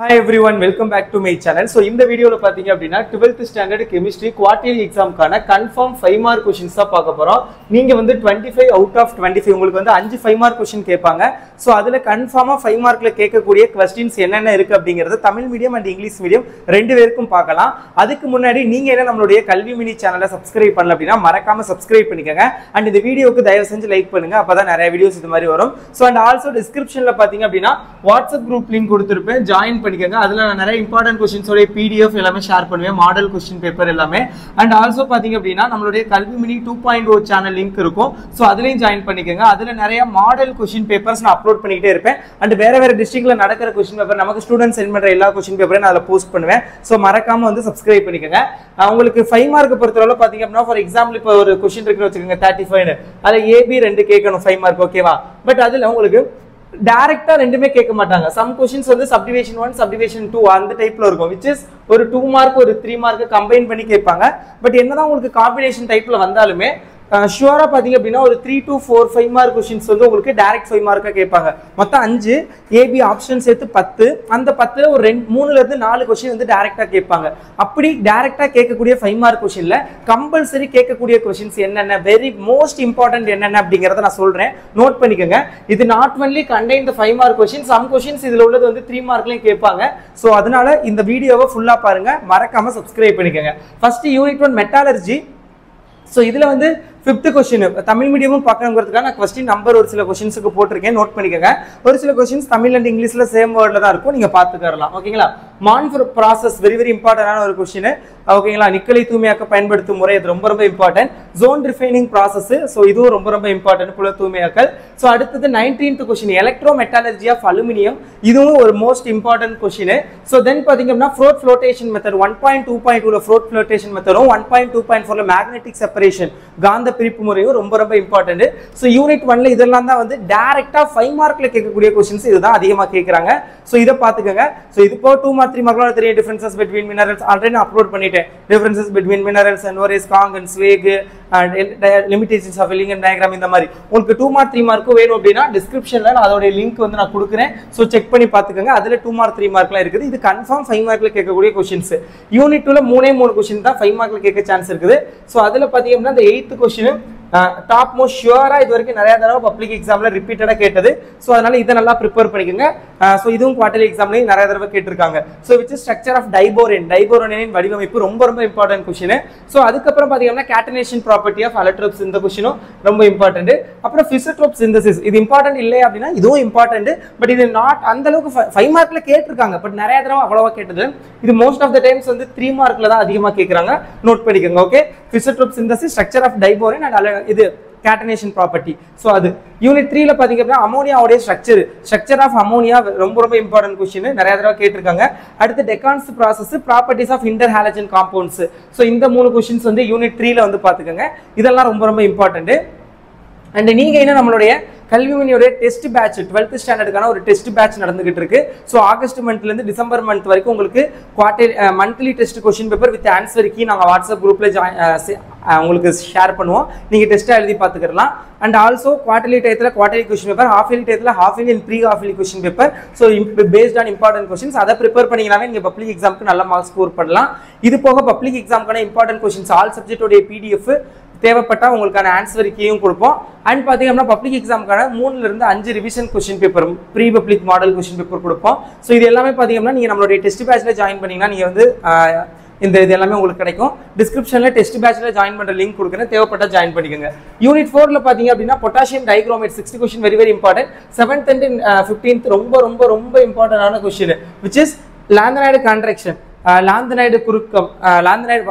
Hi everyone welcome back to my channel so இந்த வீடியோவில் பார்த்தீங்க அப்படின்னா டுவெல்த் ஸ்டாண்டர்ட் கெமிஸ்ட்ரி குவார்டர்லி எக்ஸாம்க்கான கன்ஃபார்ம் ஃபைவ் மார்க் கொஷின்ஸ் தான் பார்க்க போகிறோம் நீங்கள் வந்து twenty five out of twenty five உங்களுக்கு வந்து அஞ்சு ஃபைவ் மார்க் கொஷின் கேட்பாங்க. ஸோ அதில் கன்ஃபார்மாக ஃபைவ் மார்க்கில் கேட்கக்கூடிய கொஸ்டின்ஸ் என்னென்ன இருக்குது அப்படிங்கிறத Tamil medium and English medium ரெண்டு பேருக்கும் பார்க்கலாம். அதுக்கு முன்னாடி நீங்கள் என்ன நம்மளுடைய கல்வி மினி சேனலை சப்ஸ்கிரைப் பண்ணல அப்படின்னா மறக்காம சப்ஸ்கிரைப் பண்ணிக்கோங்க. அண்ட் இந்த வீடியோக்கு தயவு செஞ்சு லைக் பண்ணுங்க. அப்பதான் நிறைய வீடியோஸ் இது மாதிரி வரும். ஸோ அண்ட் ஆல்சோ டிஸ்கிரிப்ஷனில் பாத்தீங்க அப்படின்னா வாட்ஸ்அப் குரூப் லிங்க் கொடுத்துருப்பேன். ஜாயின் பண்ணிக்கோங்க. அதில் நான் நிறைய இம்பார்ட்டன்ட் கொஸ்டின்ஸோடைய பிடிஎஃப் எல்லாமே ஷேர் பண்ணுவேன். மாடல் கொஸ்டின் பேப்பர் எல்லாமே. அண்ட் ஆல்சோ பாத்தீங்க அப்படின்னா நம்மளுடைய Kalvi mini two point O channel link இருக்கும். ஸோ அதுலயும் ஜாயின் பண்ணிக்கோங்க. அதுல நிறைய மாடல் கொஸ்டின் பேப்பர்ஸ் நான் அப்லோட் பண்ணிக்கிட்டே இருப்பேன். அண்ட் வேற வேற டிஸ்ட்ரிக்ட்ல நடக்கிற கொஸ்டின் பேப்பர் நமக்கு ஸ்டூடெண்ட்ஸ் சென்ட் பண்ற எல்லா கொஸ்டின் பேப்பரையும் நான் அதில் போஸ்ட் பண்ணுவேன். ஸோ மறக்காம வந்து சப்ஸ்கிரைப் பண்ணிக்கோங்க. உங்களுக்கு ஃபைவ் மார்க் பொறுத்தவரை பார்த்தீங்க அப்படின்னா ஃபார் எக்ஸாம்பிள் இப்போ ஒரு கொஸ்டின் இருக்குன்னு வச்சுக்கோங்க தேர்ட்டி ஃபைவ் அதில் ஏபி ரெண்டு கேட்கணும் ஃபைவ் மார்க் ஓகேவா பட் அதுல உங்களுக்கு டைரக்டா ரெண்டுமே கேட்க மாட்டாங்க. சம் கொஸ்டின்ஸ் வந்து சப்டிவேஷன் ஒன் சப்டிவேஷன் டூ அந்த டைப்ல இருக்கும். விச் இஸ் ஒரு டூ மார்க் ஒரு த்ரீ மார்க் கம்பைன் பண்ணி கேட்பாங்க. பட் என்னதான் உங்களுக்கு காம்பினேஷன் டைப்ல வந்தாலுமே ஷுவராக பார்த்தீங்க அப்படின்னா ஒரு three to four five mark questions வந்து உங்களுக்கு டேரக்ட் ஃபைவ் மார்க்காக கேட்பாங்க. மொத்தம் அஞ்சு ஏபி ஆப்ஷன் சேர்த்து பத்து. அந்த பத்தில் ஒரு ரெண்டு மூணுலேருந்து நாலு கொஷின் வந்து டேரெக்டாக கேட்பாங்க. அப்படி டேரெக்டாக கேட்கக்கூடிய ஃபைவ் மார்க் கொஷினில் கம்பல்சரி கேட்கக்கூடிய கொஷின்ஸ் என்னென்ன வெரி மோஸ்ட் இம்பார்ட்டன்ட் என்னென்ன அப்படிங்கிறத நான் சொல்கிறேன் நோட் பண்ணிக்கோங்க. இது not only contain the five mark question some questions இதில் உள்ளது வந்து த்ரீ மார்க்லேயும் கேட்பாங்க. ஸோ அதனால இந்த வீடியோவை ஃபுல்லாக பாருங்கள் மறக்காமல் சப்ஸ்கிரைப் பண்ணிக்கோங்க. First unit one metallurgy so இதில் வந்து ஃபிஃப்த் கொஸ்டின் தமிழ் மீடியமும் பார்க்கணுங்கிறதுக்காக நான் கொஸ்டின் நம்பர் ஒரு சில கொஸ்டின்ஸுக்கு போட்டிருக்கேன். நோட் பண்ணிக்கோங்க. ஒரு சில கொஸ்டின்ஸ் தமிழ் அண்ட் இங்கிலீஷ்ல சேம் வேர்டில் தான் இருக்கும். நீங்க பார்த்துக்கலாம் ஓகேங்களா மான்ஃபர் ப்ராசஸ் வெரி வெரி இம்பார்ட்டண்டான ஒரு கொஸ்டின் ஓகேங்களா நிக்கலை தூய்மையாக்க பயன்படுத்தும் முறை அது ரொம்ப ரொம்ப important zone refining process so இதுவும் ரொம்ப ரொம்ப இம்பார்ட்டன்ட் புல தூய்மையாக்கல் ஸோ அடுத்தது nineteenth question electro metallurgy of aluminium இதுவும் ஒரு most important question so then பார்த்தீங்கன்னா froth flotation method one point two point டூல ஃப்ரோட் ஃப்ளோட்டேஷன் மெத்தடும் ஒன் பாயிண்ட் டூ பாயிண்ட் ஃபோரில் மேக்னெட்டிக் செப்பரேஷன் காந்த பிரிப்பு முறையும் ரொம்ப ரொம்ப இம்பார்ட்டன்ட் ஸோ யூனிட் ஒன்ல இதெல்லாம் தான் வந்து டேரெக்டாக ஃபைவ் மார்க்ல கேட்கக்கூடிய கொஸ்டின்ஸ் இதுதான் அதிகமாக கேட்குறாங்க. ஸோ இதை பார்த்துக்கோங்க. ஸோ இது போக டூ மார்க் த்ரீ மார்க்லாம் தெரிய டிஃபரன்சஸ் பிட்வீன் மினரல்ஸ் ஆல்ரெடி நான் அப்லோட் பண்ணிட்டேன். Differences between minerals and ore ஸ்காங் and swag limitations of link diagram இந்த மாதிரி. உங்களுக்கு டூ மார்க் த்ரீ மார்க்கும் வேணும் அப்படின்னா டிஸ்கிரிப்ஷனில் நான் அதோட லிங்க் வந்து நான் கொடுக்குறேன். ஸோ செக் பண்ணி பார்த்துக்கோங்க. அதுல டூ மார்க் த்ரீ மார்க்லாம் இருக்குது. இது கன்ஃபார்ம் ஃபைவ் மார்க்ல கேட்கக்கூடிய கொஷின்ஸ் யூனிட் டூவில் மூணே மூணு கொஸ்டின் தான் ஃபைவ் மார்க்ல கேட்க சான்ஸ் இருக்குது. ஸோ அதுல அப்படின்னா இந்த எயித்து கொஷின் டாப் மோஸ்ட் ஷுவராக இது வரைக்கும் நிறைய தடவை பப்ளிக் எக்ஸாம்ல ரிப்பீட்டடாக கேட்டது. ஸோ அதனால இதை நல்லா ப்ரிப்பேர் பண்ணிக்கோங்க. ஸோ இதுவும் குவார்டர்லி எக்ஸாம்லையும் நிறைய தடவை கேட்டிருக்காங்க. So which structure of diborane டைபோரோனின் வடிவமைப்பு ரொம்ப ரொம்ப இம்பார்ட்டன்ட் கொஷின் ஸோ அதுக்கப்புறம் பார்த்தீங்கன்னா கேட்டனேஷன் ப்ராப்பர்ட்டி ஆஃப் அலட்ரோப்ஸ் இந்த கொஷினும் ரொம்ப இம்பார்ட்டன்ட் அப்புறம் பிசிட்ரோப் சிந்தசிஸ் இது இம்பார்ட்டன்ட் இல்லை அப்படின்னா இதுவும் இம்பார்ட்டன்ட் பட் இது நாட் அந்த அளவுக்கு ஃபைவ் மார்க்ல கேட்டிருக்காங்க. பட் நிறைய தடவை அவ்வளோவா கேட்டது. இது மோஸ்ட் ஆஃப் த டைம்ஸ் வந்து த்ரீ மார்க்ல தான் அதிகமாக கேட்குறாங்க நோட் பண்ணிக்கோங்க okay பிசிட்ரோப் synthesis structure of diborane and இது கேட்டனேஷன் ப்ராப்பர்ட்டி ஸோ அது யூனிட் த்ரீல பார்த்தீங்க அப்படின்னா அமோனியாவுடைய ஸ்ட்ரக்சர் ஸ்ட்ரக்சர் ஆஃப் அமோனியா ரொம்ப ரொம்ப இம்பார்ட்டன்ட் கொஸ்டின் நிறைய தடவை கேட்டிருக்காங்க. அடுத்து Deacon's process properties of inter halogen compounds so இந்த மூணு கொஸ்டின்ஸ் வந்து யூனிட் த்ரீல வந்து பார்த்துக்கோங்க இதெல்லாம் ரொம்ப ரொம்ப இம்பார்ட்டன்ட் அண்ட் நீங்க என்ன நம்மளுடைய கல்விமணியோடைய டெஸ்ட் பேட்ச் டுவெல்த் ஸ்டாண்டர்டுக்கான ஒரு டெஸ்ட் பேட்ச் நடந்துகிட்டு இருக்கு. ஸோ ஆகஸ்ட் மந்த்ல இருந்து டிசம்பர் மந்த் வரைக்கும் உங்களுக்கு quarter monthly test question paper with answer key நாங்கள் வாட்ஸ்அப் குரூப்ல உங்களுக்கு ஷேர் பண்ணுவோம். நீங்க டெஸ்ட்டாக எழுதி பார்த்துக்கலாம் அண்ட் ஆல்சோ குவார்டர்லி டயத்தில் quarterly question paper half yearly டயத்தில் half yearly and pre half yearly question paper so based on important questions அதை ப்ரிப்பேர் பண்ணிங்கனாவே நீங்கள் பப்ளிக் எக்ஸாமுக்கு நல்ல மார்க் ஸ்கோர் பண்ணலாம். இது போக பப்ளிக் எக்ஸாமுக்கான இம்பார்ட்டன்ட் கொஸ்டின்ஸ் ஆல் சப்ஜெக்டோடைய பிடிஎஃப் தேவைப்பட்டால் உங்களுக்கான ஆன்சர் கீயும் கொடுப்போம். அண்ட் பார்த்தீங்கன்னா பப்ளிக் எக்ஸாமுக்கான மூணுலேருந்து அஞ்சு revision question paper pre public model question paper கொடுப்போம். ஸோ இது எல்லாமே பார்த்தீங்கன்னா நீங்கள் நம்மளுடைய டெஸ்ட் பேட்சில் ஜாயின் பண்ணிங்கன்னா நீங்கள் வந்து இந்த இது எல்லாமே உங்களுக்கு கிடைக்கும். டிஸ்கிரிப்ஷனில் டெஸ்ட் பேட்சில் ஜாயின் பண்ணுற லிங்க் கொடுக்குறேன். தேவைப்பட்டால் ஜாயின் பண்ணிக்கோங்க. யூனிட் ஃபோரில் பார்த்தீங்க அப்படின்னா potassium dichromate sixth question very very important seventh and fifteenth ரொம்ப ரொம்ப ரொம்ப இம்பார்ட்டன்டான question which is lanthanoid contraction Uh, lanthanide குறுக்கம் lanthanide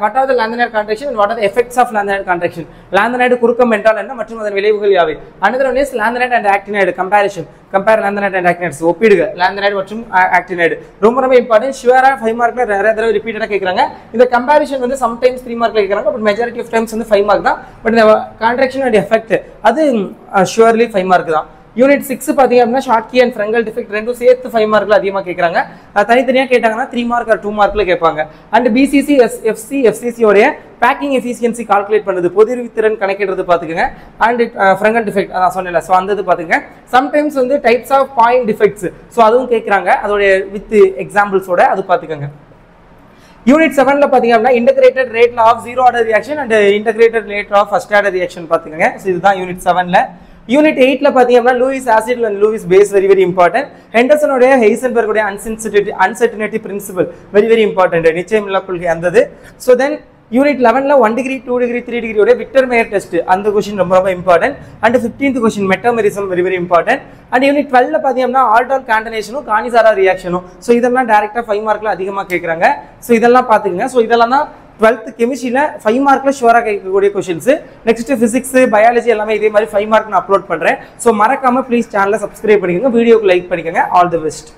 what are the lanthanide contraction what are effects of lanthanide contraction lanthanide குறுக்கம் என்றால் என்ன? மற்றும் அதன் விளைவுகள் யாவை? Another one is lanthanide and actinide comparison compare lanthanide and actinides ஒப்பிடுக lanthanide மற்றும் uh, actinide ரொம்ப ரொம்ப இம்பார்ட்டன்ட் ஷுவரா ஃபைவ் மார்க்ல நிறைய தடவை ரிப்பீட்டடாக கேட்குறாங்க இந்த கம்பேரிஷன் வந்து சம்டைம்ஸ் த்ரீ மார்க்ல கேட்குறாங்க பட் மெஜாரிட்டி ஆஃப் டைம்ஸ் வந்து ஃபைவ் மார்க் தான். பட் இந்த கான்ட்ராக்ஷன் அண்ட் எஃபெக்ட் அது ஷுவர்லி ஃபைவ் மார்க் தான். யூனிட் சிக்ஸ் பார்த்தீங்க அப்படின்னா Schottky and Frenkel defect ரெண்டும் சேர்த்து ஃபைவ் மார்க்கில் அதிகமாக கேட்குறாங்க தனித்தனியாக கேட்டாங்கன்னா த்ரீ மார்க் ஆர் டூ மார்க்கில் கேட்பாங்க. அண்ட் பிசிசி எஸ் எஃப்சி எஃப்சிசியோடைய பேக்கிங் எஃபிஷியன்சி கால்குலேட் பண்ணுது. பொதிர்வு திறன் கணக்கிடுறது பார்த்துக்கோங்க அண்ட் ஃப்ரங்கல் டிஃபெக்ட் நான் சொன்னேன் ஸோ அந்த இது பார்த்துங்க சம்டைம்ஸ் வந்து types of point defects so அதுவும் கேட்குறாங்க அதோடைய வித் எக்ஸாம்பிள்ஸோட அது பார்த்துக்கோங்க யூனிட் செவனில் பார்த்தீங்க அப்படின்னா இன்டகிரேட்டட் ரேட்ல of zero order reaction and integrated rate of first order reaction பார்த்துக்கங்க ஸோ இதுதான் யூனிட் செவனில் யூனிட் எயிட்ல பார்த்தீங்கன்னா Lewis acid and Lewis base very very important ஹெண்டர்சனுடைய ஹெய்சன்பர்குடைய அன்சென்சிட்டி uncertainty principle very very important நிச்சயம் இல்லா கொள்கை அந்தது. ஸோ தென் யூனிட் லெவனில் one degree two degree three டிகிரியோட Victor Meyer test அந்த கொஷின் ரொம்ப ரொம்ப important and fifteenth question metamerism very very important and unit டுவெல்ல பார்த்தீங்கன்னா ஆல்டால் காண்டனேஷனும் கானிசாரா ரியாக்ஷனும் ஸோ இதெல்லாம் டேரெக்டாக ஃபைவ் மார்க்கில் அதிகமாக கேட்குறாங்க ஸோ இதெல்லாம் பார்த்துக்குங்க ஸோ இதெல்லாம் தான் டுவெல்த் கெமிஸ்ட்ரியில் ஃபைவ் மார்க்கில் ஷுவராக கேட்கக்கூடிய கொஷின்ஸு நெக்ஸ்ட்டு ஃபிசிக்ஸு பயாலஜி எல்லாமே இதே மாதிரி ஃபைவ் மார்க் நான் அப்லோட் பண்ணுறேன் ஸோ மறக்காமல் ப்ளீஸ் சேனலை சப்ஸ்கிரைப் பண்ணிக்கோங்க. வீடியோக்கு லைக் பண்ணிக்கோங்க. All the best